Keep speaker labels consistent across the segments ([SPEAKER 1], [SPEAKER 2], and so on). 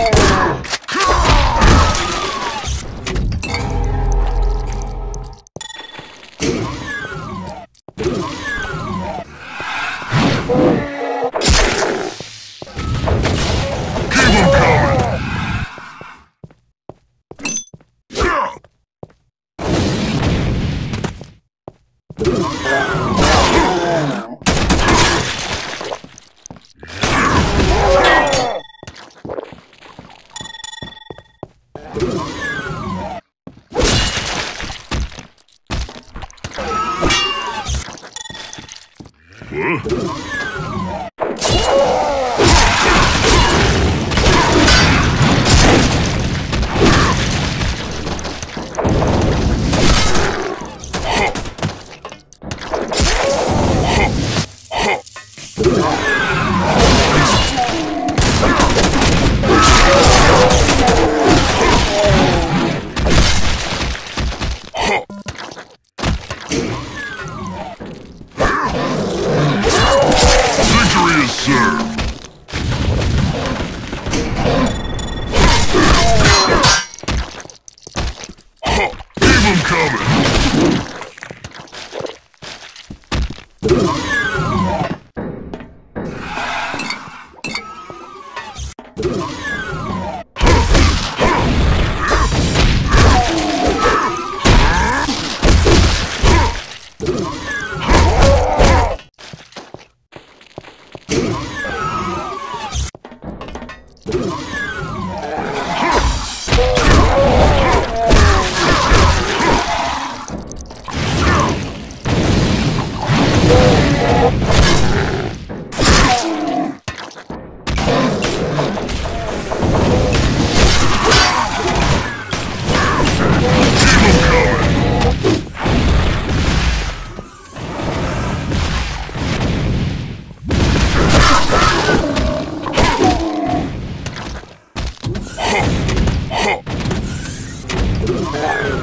[SPEAKER 1] Yeah. Yeah.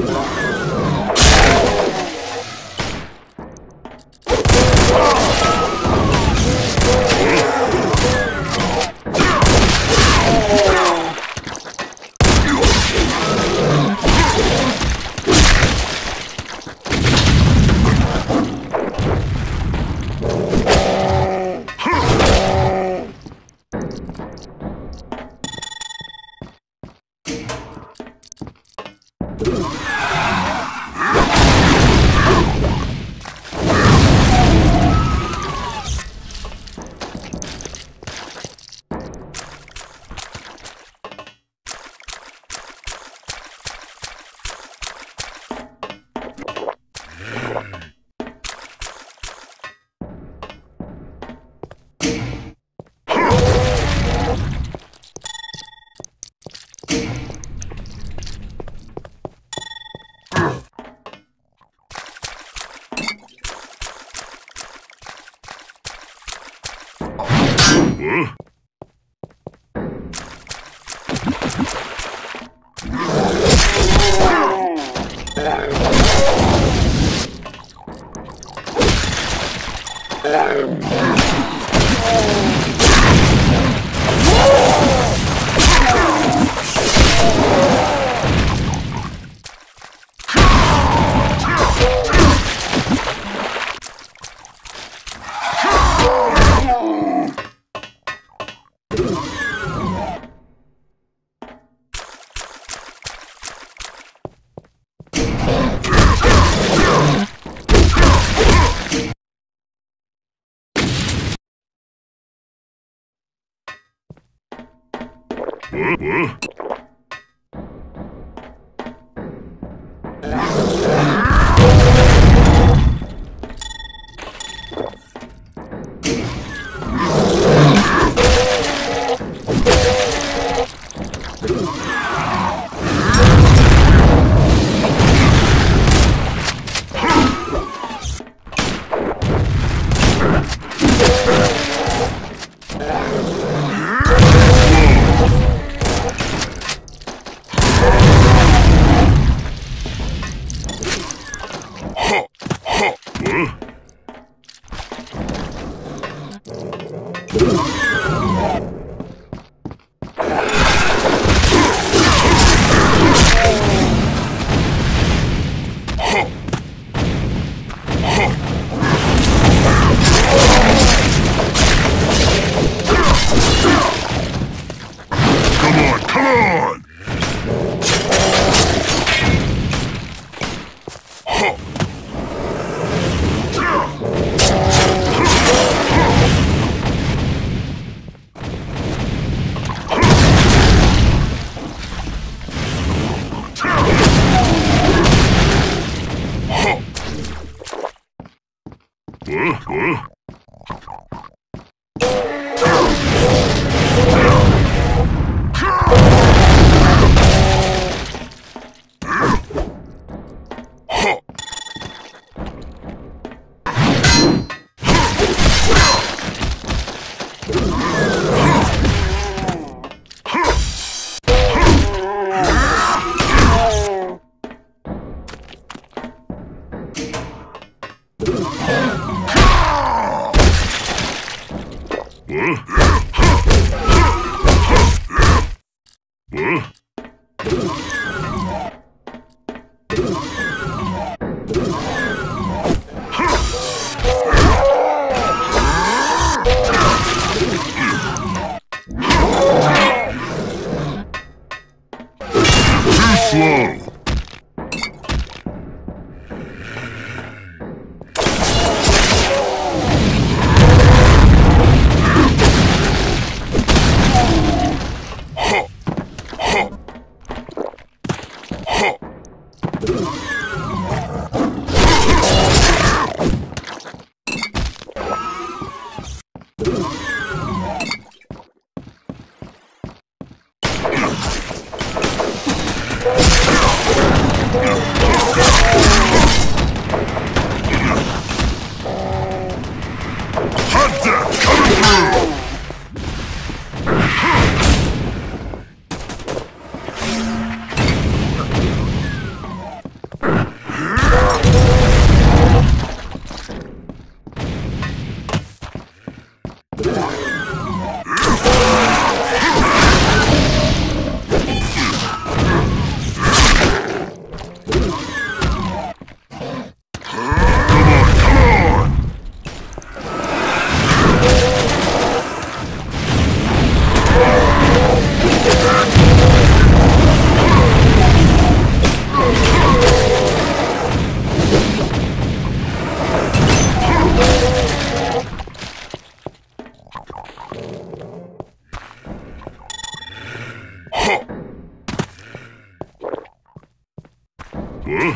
[SPEAKER 1] Thank you. 滚滚 ¿Eh?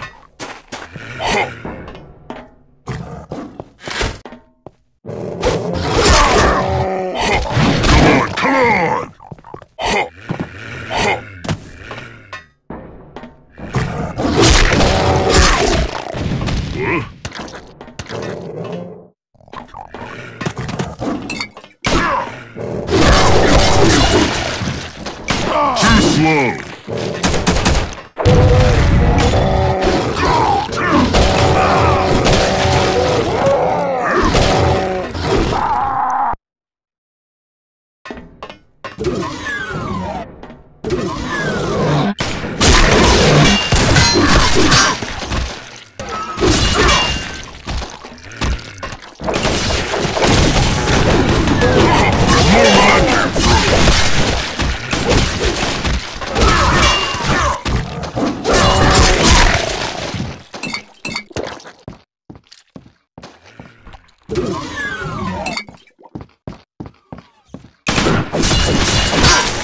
[SPEAKER 1] Ah!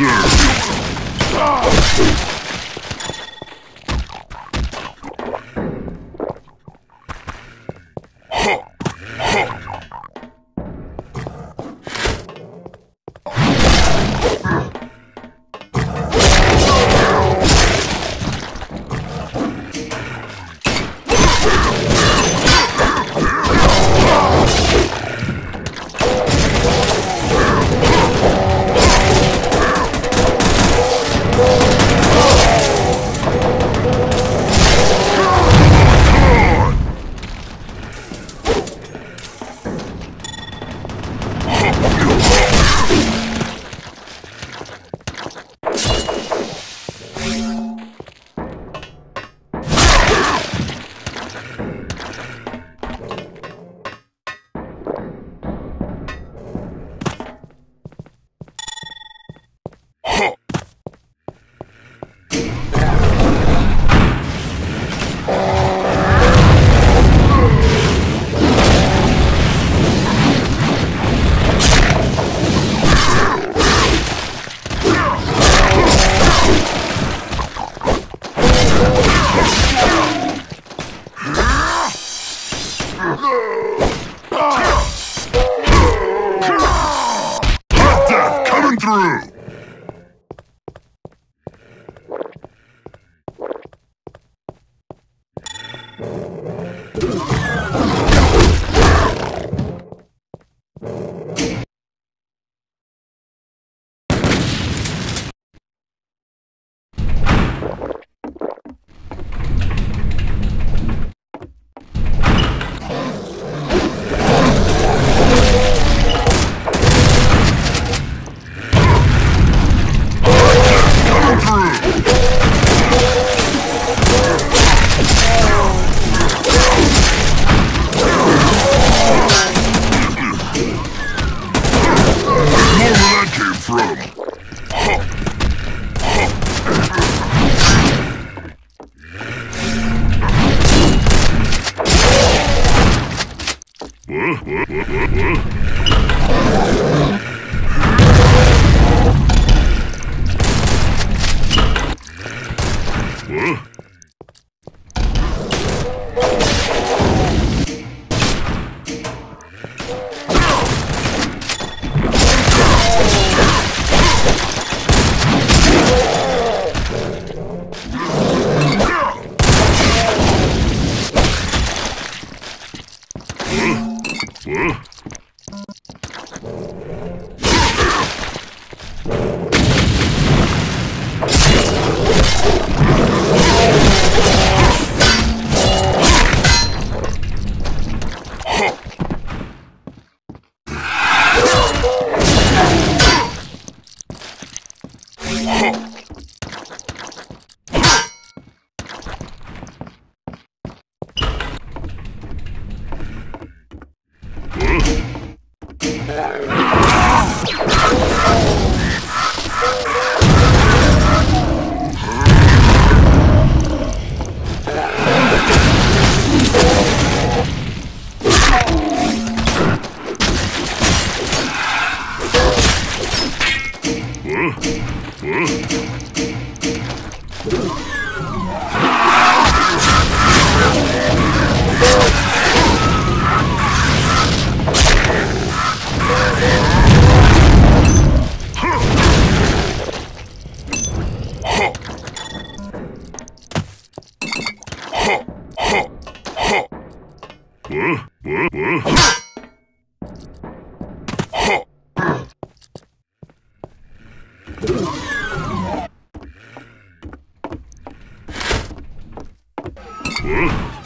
[SPEAKER 1] you. ああ。
[SPEAKER 2] 嗯